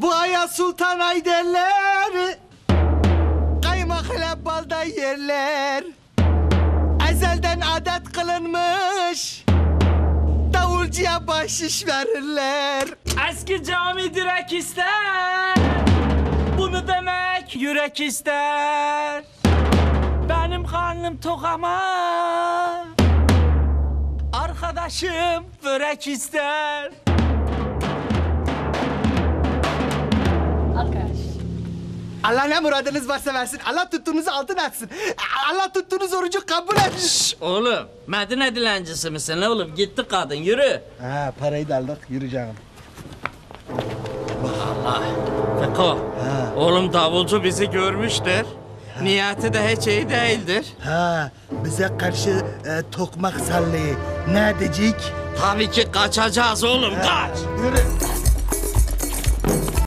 Bu aya sultan ay derler. Kaymak ile balda yerler. Ezelden adet kılınmış. Davulcuya bahşiş verirler. Eski cami direk ister. Bunu demek yürek ister. Benim karnım tok ama Arkadaşım börek ister. Allah ne muradınız varsa versin. Allah tuttuğunuzu altın etsin. Allah tuttuğunuz orucu kabul etsin. Oğlum Medine dilencisi misin oğlum? Gitti kadın yürü. Ha parayı da aldık yürüyeceğim. Feko. Oğlum davulcu bizi görmüştür. Niyeti de hiç iyi değildir. Ha bize karşı e, tokmak sallıyor. Ne edecek? Tabii ki kaçacağız oğlum kaç. Yürü.